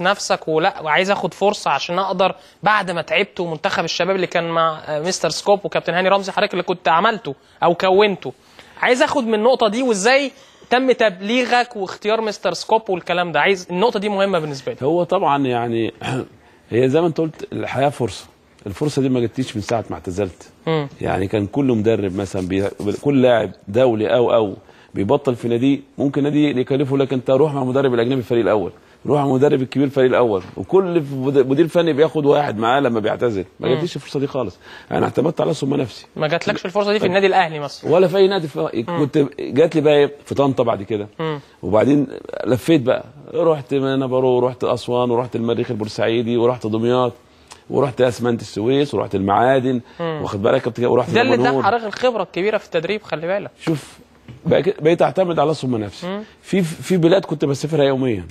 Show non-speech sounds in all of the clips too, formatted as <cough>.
نفسك ولا وعايز آخد فرصة عشان أقدر بعد ما تعبت ومنتخب الشباب اللي كان مع آه، مستر سكوب وكابتن هاني رمزي حضرتك اللي كنت عملته أو كونته. عايز آخد من النقطة دي وإزاي تم تبليغك واختيار مستر سكوب والكلام ده. عايز النقطة دي مهمة بالنسبة لي. هو طبعا يعني <clears throat> هي زي ما أنت قلت الحياة فرصة. الفرصة دي ما جتليش من ساعة ما اعتزلت. يعني كان كل مدرب مثلا بي... كل لاعب دولي أو أو بيبطل في نادي ممكن نادي يكلفه لك انت روح مع المدرب الأجنبي الفريق الأول. روح المدرب الكبير الفريق الأول. وكل مد- مدير فني بياخد واحد معاه لما بيعتزل. ما جاتليش الفرصة دي خالص. أنا اعتمدت على ثم نفسي. ما جاتلكش الفرصة دي في النادي الأهلي مثلا. ولا في أي نادي في... كنت جات لي بقى؟ في طنطا بعد كده. وبعدين لفيت بقى. رحت نبرو ورحت أسوان ورحت المريخ البورسعيدي ورحت دمياط ورحت اسمنت السويس ورحت المعادن. واخد بالك؟ ورحت ده اللي دمنهور. حضرتك الخبرة الكبيرة في التدريب خلي بالك. شوف بقيت أعتمد على ثم نفسي. في في بلاد كنت بسافرها يوميا.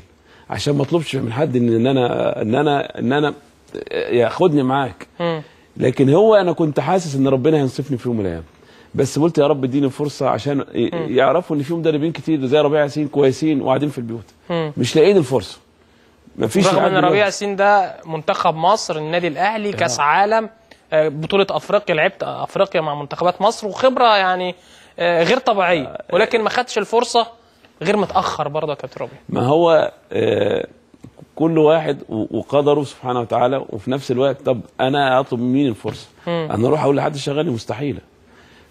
عشان ما اطلبش من حد ان أنا إن أنا إن أنا ياخدني معاك. لكن هو أنا كنت حاسس ان ربنا هينصفني في يوم من الأيام. بس قلت يا رب اديني فرصة عشان يعرفوا إن في مدربين كتير زي ربيع ياسين كويسين وقاعدين في البيوت. مش لاقيين الفرصة. مفيش رغم إن ربيع. ياسين ده منتخب مصر النادي الأهلي كأس عالم آه، بطولة أفريقيا لعبت أفريقيا مع منتخبات مصر وخبرة يعني آه، غير طبيعية. ولكن ما خدش الفرصة. غير متأخر برضه يا كابتن ربيع ما هو آه، كل واحد وقدره سبحانه وتعالى وفي نفس الوقت طب أنا أطلب من مين الفرصة؟ أنا أروح أقول لحد شغالي مستحيلة.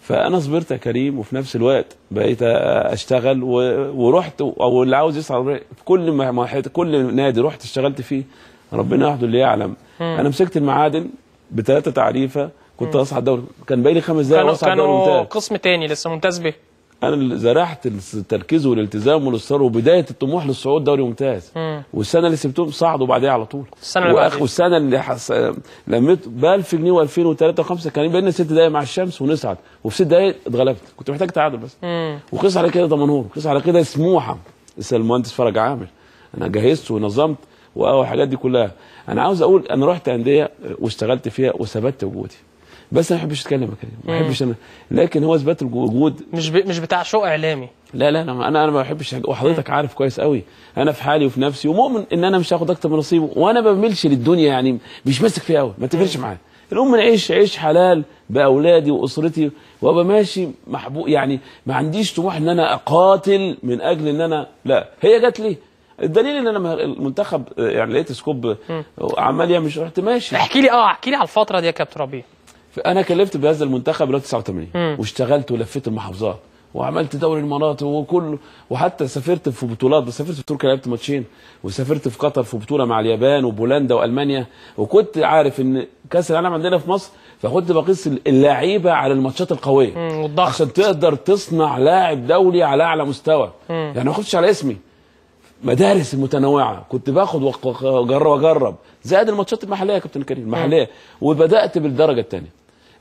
فأنا صبرت يا كريم وفي نفس الوقت بقيت أشتغل و- ورحت أو اللي عاوز يسعى في كل ما كل نادي رحت اشتغلت فيه ربنا وحده اللي يعلم. أنا مسكت المعادن بثلاثه تعريفة كنت أصعد دوري كان باقي لي خمس دقايق كانوا كانوا. قسم تاني لسه ممتاز به أنا اللي زرعت التركيز والالتزام والإصرار وبداية الطموح للصعود دوري ممتاز. والسنة اللي سبتهم صعدوا بعدها على طول. السنة اللي بعديها. والسنة اللي حس... لميت ب 1000 جنيه و2003 و5 كان بقينا ست دقايق مع الشمس ونصعد. وفي ست دقايق اتغلبت. كنت محتاج تعادل بس. وقيس على كده دمنهور وقيس على كده سموحة. لسه المهندس فرج عامر أنا جهزت ونظمت. والحاجات دي كلها. أنا عاوز أقول أنا رحت أندية واشتغلت فيها وثبت وجودي بس أنا ما بحبش أتكلم كريم ما بحبش أنا لكن هو إثبات الوجود مش ب... مش بتاع شو إعلامي. لا لا أنا أنا ما بحبش وحضرتك عارف كويس قوي أنا في حالي وفي نفسي ومؤمن إن أنا مش هاخد أكتر من نصيبه وأنا ما بميلش للدنيا يعني مش ماسك فيها قوي ما تفرقش معايا. المهم نعيش عيش حلال بأولادي وأسرتي وأبقى ماشي محبوب يعني ما عنديش طموح إن أنا أقاتل من أجل إن أنا لا هي جت لي. الدليل إن أنا المنتخب يعني لقيت سكوب عمال يعمل شغل، رحت ماشي. احكي لي آه احكي لي على الفترة دي يا كابتن ربيع. أنا كلفت بهذا المنتخب لغايه 89 واشتغلت ولفيت المحافظات وعملت دوري المناطق وكله وحتى سافرت في بطولات سافرت في تركيا لعبت ماتشين وسافرت في قطر في بطولة مع اليابان وبولندا وألمانيا وكنت عارف إن كأس العالم عندنا في مصر فكنت بقيس اللعيبة على الماتشات القوية مم، والضغط. عشان تقدر تصنع لاعب دولي على أعلى مستوى. يعني ما اخدش على اسمي. مدارس المتنوعه كنت باخد واجرب واجرب زائد الماتشات المحلية يا كابتن كريم المحلية. وبدأت بالدرجة الثانية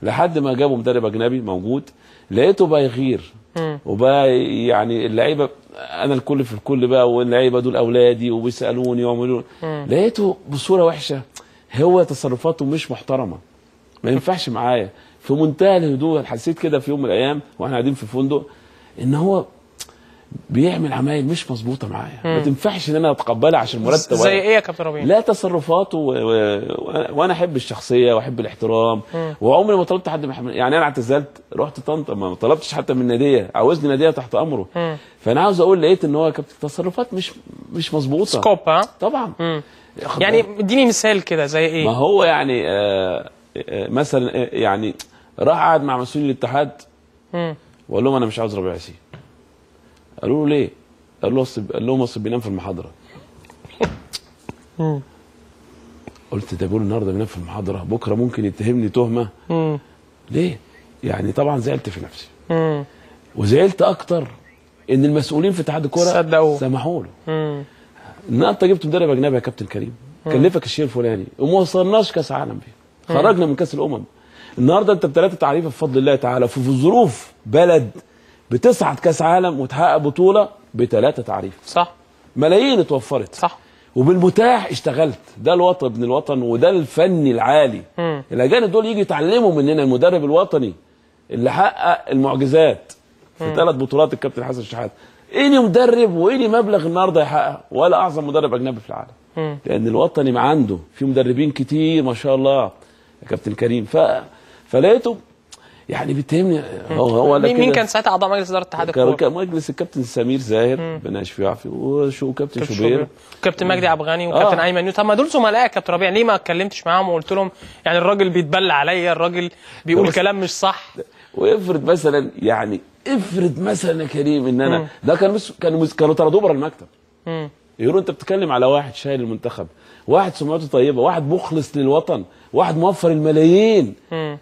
لحد ما جابوا مدرب أجنبي موجود لقيته بقى يغير. وبقى يعني اللعيبة أنا الكل في الكل بقى واللعيبة دول أولادي وبيسألوني ويعملوا. لقيته بصورة وحشة. هو تصرفاته مش محترمة. ما ينفعش معايا. في منتهى الهدوء حسيت كده في يوم من الأيام وإحنا قاعدين في فندق إن هو بيعمل عمايل مش مظبوطة معايا. ما تنفعش إن أنا أتقبلها عشان مرتب زي إيه يا كابتن ربيع لا تصرفاته و... و... وأنا أحب الشخصية وأحب الاحترام. وعمري ما طلبت حد محمد يعني أنا اعتزلت رحت طنطا ما طلبتش حتى من نادية عاوزني نادية تحت أمره. فأنا عاوز أقول لقيت إن هو كابتن تصرفات مش مش مظبوطة. سكوب ها؟ طبعا. يعني. اديني مثال كده زي ما إيه هو يعني آه آه مثلا آه، يعني راح قعد مع مسؤولين الاتحاد. مم. وقال لهم أنا مش عاوز ربيع ياسين قالوا له ليه؟ قال له أصل- قال لهم أصل بينام في المحاضرة <laughs> قلت ده بيقول النهارده بينام في المحاضرة بكرة ممكن يتهمني تهمة. ليه؟ يعني طبعا زعلت في نفسي. وزعلت أكتر إن المسؤولين في اتحاد الكورة صدقوه. سمحوا له مم. النهارده جبت مدرب أجنبي يا كابتن كريم كلفك الشيء الفلاني وما وصلناش كأس عالم فيه خرجنا من كأس الأمم النهارده أنت بثلاثه تعريفه بفضل الله تعالى في ظروف بلد بتصعد كاس عالم وتحقق بطولة بثلاثه تعريف. صح. ملايين اتوفرت. صح. وبالمتاح اشتغلت. ده الوطن ابن الوطن وده الفني العالي. الاجانب دول يجي يتعلموا مننا المدرب الوطني اللي حقق المعجزات في ثلاث بطولات الكابتن حسن شحاته اني مدرب واني مبلغ النهارده يحقق ولا اعظم مدرب اجنبي في العالم. لأن الوطني ما عنده في مدربين كتير ما شاء الله يا كابتن كريم. ف فلقيته يعني بيتهمني. هو هو مين مين كان ساعتها أعضاء مجلس إدارة اتحاد كان الكوره؟ كان مجلس الكابتن سمير زاهر بناش في عافيه وشو كابتن شوبير. كابتن مجدي عبد الغني وكابتن آه. أيمن طب ما دول زملاء يا كابتن ربيع ليه ما اتكلمتش معاهم وقلت لهم يعني الراجل بيتبلى عليا الراجل بيقول كلام مش صح؟ وافرض مثلا يعني افرض مثلا يا كريم إن أنا ده كان مس... كانوا مس... كانوا طردوه بره المكتب. مم. يقولوا أنت بتتكلم على واحد شايل المنتخب واحد سمعته طيبة واحد مخلص للوطن واحد موفر الملايين. مم.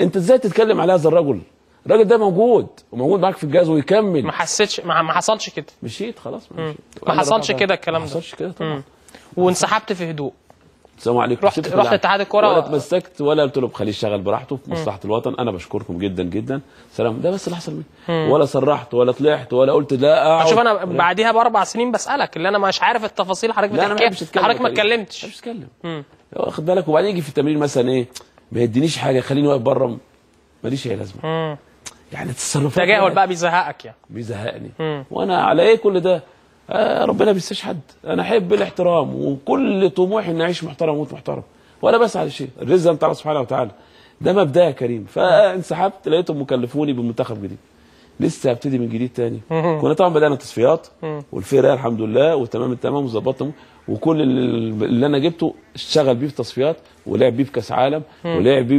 انت إزاي تتكلم على هذا الرجل؟ الراجل ده موجود وموجود معاك في الجهاز ويكمل. ما حسيتش ما ما حصلش كده. مشيت خلاص ما مشيت. ما حصلش كده الكلام ما ده. حصلش كده طبعا. وانسحبت في هدوء. السلام عليكم. رحت- رحت. اتحاد الكرة. ولا اتمسكت ولا قلت له خليه يشتغل براحته في مصلحة الوطن. أنا بشكركم جدا جدا. سلام. ده بس اللي حصل مني. ولا صرحت ولا طلعت ولا قلت لا أقعد. شوف أنا بعديها بأربع سنين بسألك اللي أنا مش عارف التفاصيل حضرتك ما بتحكيها حضرتك ما. ما اتكلمتش. بحبش أتكلم. واخد بالك؟ وبعدين يجي في التمرين مثلا إيه؟ ما يدينيش حاجة خليني واقف بره ماليش أي لازمة. مم. يعني التصرفات تجاهل دي بقى بيزهقك يعني. بيزهقني. مم. وأنا على إيه كل ده؟ آه ربنا ما بينساش حد. أنا أحب الاحترام وكل طموحي إني أعيش محترم وأموت محترم. ولا بسعى لشيء الرزق انت الله سبحانه وتعالى. ده مبدأ يا كريم فانسحبت لقيتهم مكلفوني بمنتخب جديد. لسه هبتدي من جديد تاني. كنا طبعا بدأنا تصفيات والفرقه الحمد لله وتمام التمام وظبطنا. وكل اللي أنا جبته اشتغل بيه في تصفيات ولعب بيه في كأس عالم ولعب بيه